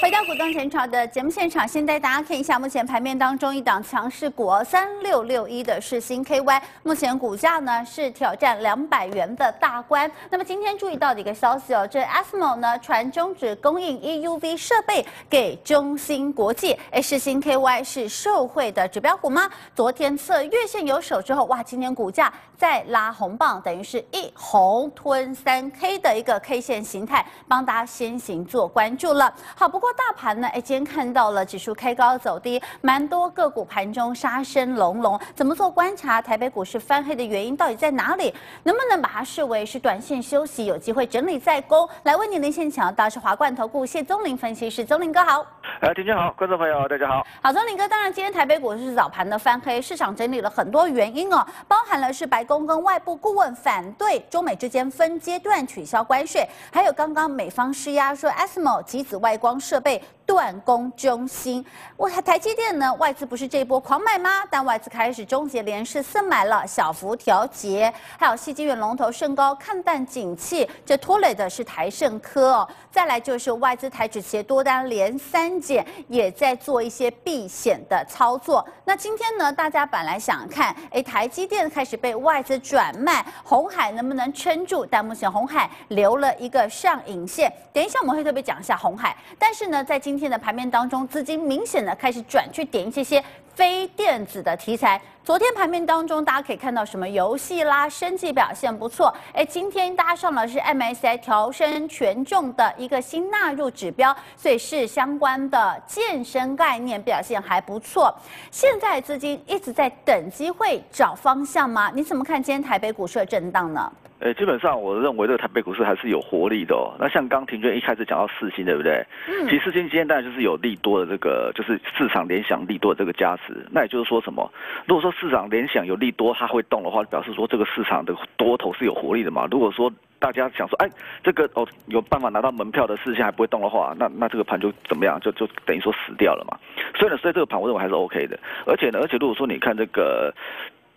回到股东前朝的节目现场，先带大家看一下目前盘面当中一档强势股三六六一的是新 KY，目前股价呢是挑战两百元的大关。那么今天注意到的一个消息哦，这 ASML 呢传终止供应 EUV 设备给中芯国际，哎，是新 KY 是受惠的指标股吗？昨天测月线有手之后，哇，今天股价再拉红棒，等于是一红吞三 K 的一个 K 线形态，帮大家先行做关注了。好，不过。大盘呢？哎，今天看到了指数开高走低，蛮多个股盘中杀声隆隆。怎么做观察？台北股市翻黑的原因到底在哪里？能不能把它视为是短线休息，有机会整理再攻？来为您连线抢到是华冠投顾谢宗林分析师，宗林哥好。哎，听众好，观众朋友大家好。好，宗林哥，当然今天台北股市早盘的翻黑，市场整理了很多原因哦，包含了是白宫跟外部顾问反对中美之间分阶段取消关税，还有刚刚美方施压说 ASML 极紫外光设备。断供中心，我台积电呢？外资不是这一波狂买吗？但外资开始终结连市四买了，小幅调节。还有细晶圆龙头盛高看淡景气，这拖累的是台盛科哦。再来就是外资台指企业多单连三减，也在做一些避险的操作。那今天呢？大家本来想看，哎，台积电开始被外资转卖，红海能不能撑住？但目前红海留了一个上影线。等一下我们会特别讲一下红海。但是呢，在今的盘面当中，资金明显的开始转去点一些些非电子的题材。昨天盘面当中，大家可以看到什么游戏啦、生计表现不错。哎，今天搭上了是 MSI 调升权重的一个新纳入指标，所以是相关的健身概念表现还不错。现在资金一直在等机会、找方向吗？你怎么看今天台北股市的震荡呢？呃，基本上我认为这个台北股市还是有活力的哦。那像刚庭娟一开始讲到四星，对不对？嗯。其实四星今天当然就是有利多的这个，就是市场联想利多的这个加那也就是说什么？如果说市场联想有利多，它会动的话，表示说这个市场的多头是有活力的嘛。如果说大家想说，哎，这个哦有办法拿到门票的事情还不会动的话，那那这个盘就怎么样？就就等于说死掉了嘛。所以呢，所以这个盘我认为还是 OK 的。而且呢，而且如果说你看这个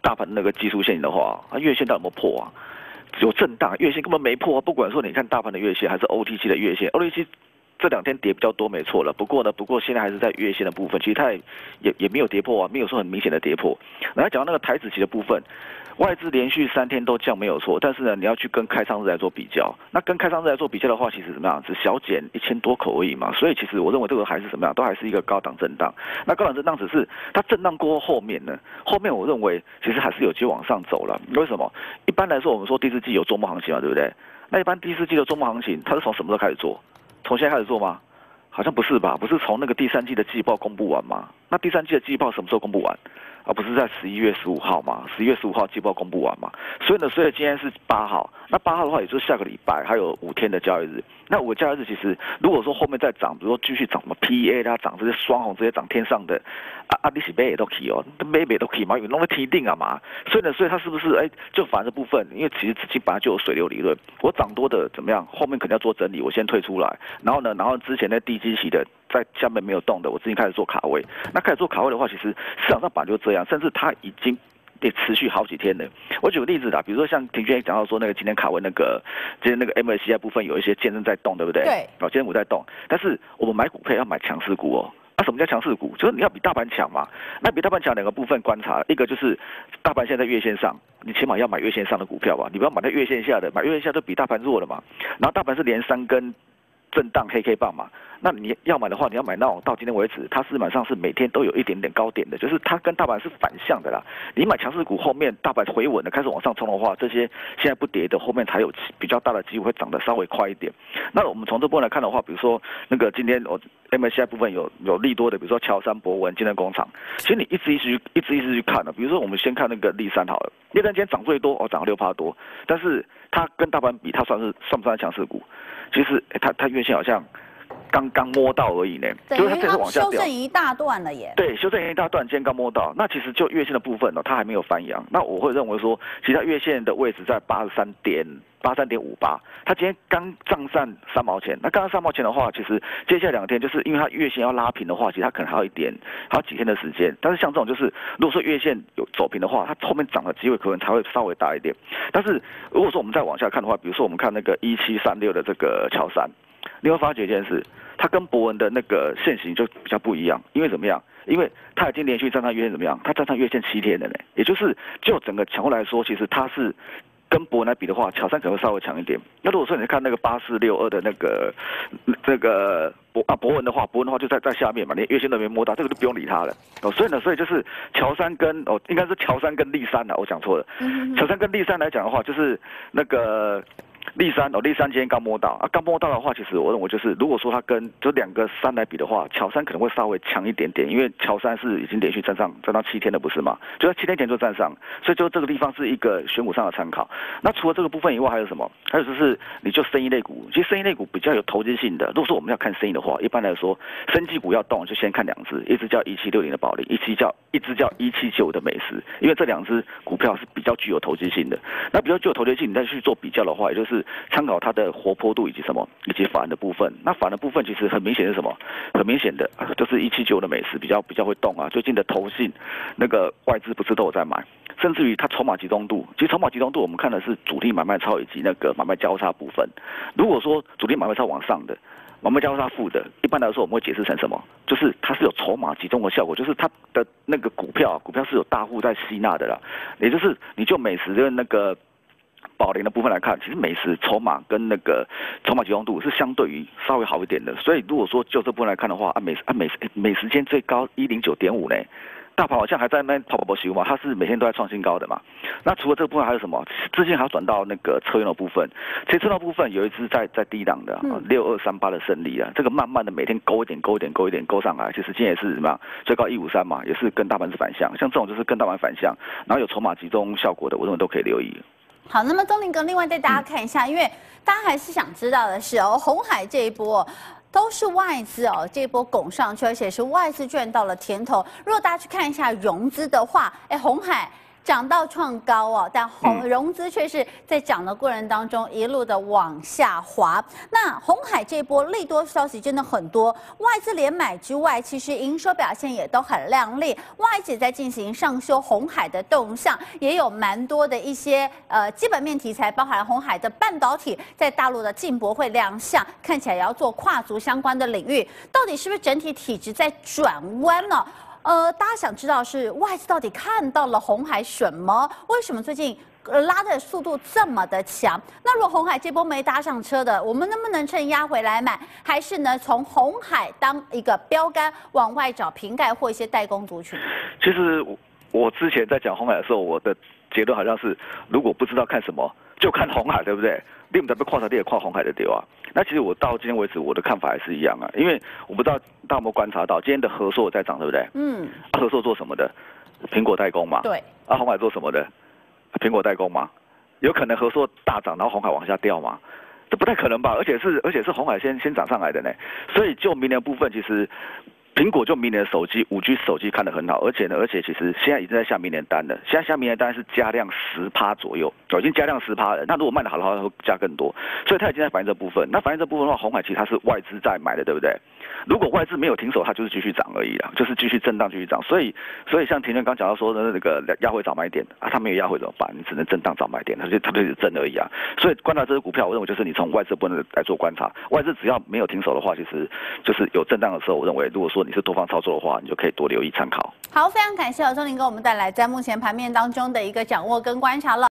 大盘那个技术线的话，它月线到底有没有破啊？有震荡，月线根本没破。不管说你看大盘的月线还是 OTC 的月线，OTC 这两天跌比较多，没错了。不过呢，不过现在还是在月线的部分，其实它也也没有跌破啊，没有说很明显的跌破。然后讲到那个台子期的部分。外资连续三天都降没有错，但是呢，你要去跟开仓日来做比较。那跟开仓日来做比较的话，其实怎么样？只小减一千多口而已嘛。所以其实我认为这个还是怎么样，都还是一个高档震荡。那高档震荡只是它震荡过后面呢，后面我认为其实还是有机会往上走了。为什么？一般来说，我们说第四季有周末行情嘛，对不对？那一般第四季的周末行情，它是从什么时候开始做？从现在开始做吗？好像不是吧？不是从那个第三季的季报公布完吗？那第三季的季报什么时候公布完？而不是在十一月十五号嘛？十一月十五号季报公布完嘛？所以呢，所以今天是八号。那八号的话，也就是下个礼拜还有五天的交易日。那五个交易日其实，如果说后面再涨，比如说继续涨什么 PA 它涨这些双红，这些涨天上的啊啊，利息贝也都可以哦，贝贝都可以嘛，因为弄个天定啊嘛。所以呢，所以它是不是哎，就反这部分？因为其实资金本来就有水流理论，我涨多的怎么样？后面肯定要做整理，我先退出来。然后呢，然后之前那低基期的。在下面没有动的，我最近开始做卡位。那开始做卡位的话，其实市场上本来就这样，甚至它已经得持续好几天了。我举个例子啦，比如说像庭轩讲到说，那个今天卡位那个，今天那个 MSCI 部分有一些见证在动，对不对？对。哦，今天股在动，但是我们买股票要买强势股哦。那什么叫强势股？就是你要比大盘强嘛。那比大盘强两个部分观察，一个就是大盘现在月线上，你起码要买月线上的股票吧，你不要买在月线下的，买月线下都比大盘弱了嘛。然后大盘是连三根。震荡黑 K 棒嘛，那你要买的话，你要买那种到今天为止，它基本上是每天都有一点点高点的，就是它跟大盘是反向的啦。你买强势股后面大盘回稳的开始往上冲的话，这些现在不跌的后面才有比较大的机会会涨得稍微快一点。那我们从这波来看的话，比如说那个今天我 MSCI 部分有有利多的，比如说乔山博文、今天工厂，其实你一直一直一直一直去看的，比如说我们先看那个利三好了，利三今天涨最多哦，涨了六趴多，但是它跟大盘比，它算是算不算强势股？其实，它它月线好像刚刚摸到而已呢，就是它这是往下掉，修正一大段了耶。对，修正一大段，今天刚摸到，那其实就月线的部分呢，它还没有翻阳。那我会认为说，其实它月线的位置在八十三点。八三点五八，它今天刚涨上三毛钱。那刚刚三毛钱的话，其实接下来两天就是因为它月线要拉平的话，其实它可能还有一点，还有几天的时间。但是像这种就是，如果说月线有走平的话，它后面涨的机会可能才会稍微大一点。但是如果说我们再往下看的话，比如说我们看那个一七三六的这个乔山，你会发觉一件事，它跟博文的那个现行就比较不一样，因为怎么样？因为它已经连续站上月线怎么样？它站上月线七天的呢，也就是就整个强来说，其实它是。跟博文来比的话，乔三可能会稍微强一点。那如果说你看那个八四六二的那个这个博啊博文的话，博文的话就在在下面嘛，连月线都没摸到，这个就不用理他了。哦，所以呢，所以就是乔三跟哦，应该是乔三跟立三了，我讲错了。乔三跟立三来讲的话，就是那个。立山哦，立山今天刚摸到啊，刚摸到的话，其实我认为就是，如果说它跟这两个山来比的话，乔山可能会稍微强一点点，因为乔山是已经连续站上站到七天了，不是吗？就在七天前就站上，所以就这个地方是一个选股上的参考。那除了这个部分以外，还有什么？还有就是你就生意类股，其实生意类股比较有投资性的。如果说我们要看生意的话，一般来说，生技股要动就先看两只，一只叫一七六零的保利，一只叫一只叫一七九的美食，因为这两只股票是比较具有投资性的。那比较具有投资性，你再去做比较的话，也就是。是参考它的活泼度以及什么，以及反的部分。那反的部分其实很明显是什么？很明显的，就是一七九的美食比较比较会动啊。最近的投信那个外资不是都有在买，甚至于它筹码集中度，其实筹码集中度我们看的是主力买卖超以及那个买卖交叉部分。如果说主力买卖超往上的，买卖交叉负的，一般来说我们会解释成什么？就是它是有筹码集中的效果，就是它的那个股票股票是有大户在吸纳的啦。也就是你就美食的那个。保龄的部分来看，其实美食筹码跟那个筹码集中度是相对于稍微好一点的。所以如果说就这部分来看的话，啊美啊美美时间最高一零九点五呢，大盘好像还在那跑跑跑修嘛，它是每天都在创新高的嘛。那除了这个部分还有什么？资金还要转到那个车用的部分。其实车用部分有一只在在低档的六二三八的胜利啊，这个慢慢的每天勾一点勾一点勾一点勾上来，其实今天也是什么样？最高一五三嘛，也是跟大盘是反向。像这种就是跟大盘反向，然后有筹码集中效果的，我认为都可以留意。好，那么东林哥，另外带大家看一下，因为大家还是想知道的是哦，红海这一波都是外资哦，这一波拱上去，而且是外资赚到了甜头。如果大家去看一下融资的话，哎，红海。涨到创高哦，但红融资却是在涨的过程当中一路的往下滑。那红海这波利多消息真的很多，外资连买之外，其实营收表现也都很亮丽。外资在进行上修红海的动向，也有蛮多的一些呃基本面题材，包含红海的半导体在大陆的进博会亮相，看起来也要做跨足相关的领域，到底是不是整体体质在转弯呢？呃，大家想知道是外资到底看到了红海什么？为什么最近拉的速度这么的强？那如果红海这波没搭上车的，我们能不能趁压回来买？还是呢，从红海当一个标杆往外找瓶盖或一些代工族群？其实我我之前在讲红海的时候，我的结论好像是，如果不知道看什么，就看红海，对不对？你们在被跨潮也跨红海的丢啊？那其实我到今天为止，我的看法还是一样啊，因为我不知道大家有没有观察到，今天的合硕在涨，对不对？嗯。合硕做什么的？苹果代工嘛。对。啊，红海做什么的？苹果代工嘛。有可能合硕大涨，然后红海往下掉吗？这不太可能吧？而且是而且是红海先先涨上来的呢。所以就明年部分，其实。苹果就明年的手机，五 G 手机看得很好，而且呢，而且其实现在已经在下明年单了。现在下明年单是加量十趴左右，已经加量十趴了。那如果卖的好的话，会加更多。所以它已经在反映这部分。那反映这部分的话，红海其实它是外资在买的，对不对？如果外资没有停手，它就是继续涨而已啊，就是继续震荡继续涨。所以，所以像田天刚讲到说的那个压回早买点啊，它没有压回怎么办？你只能震荡早买点，它就它就是震而已啊。所以观察这只股票，我认为就是你从外资不能来做观察。外资只要没有停手的话，其实就是有震荡的时候，我认为如果说你是多方操作的话，你就可以多留意参考。好，非常感谢钟林给我们带来在目前盘面当中的一个掌握跟观察了。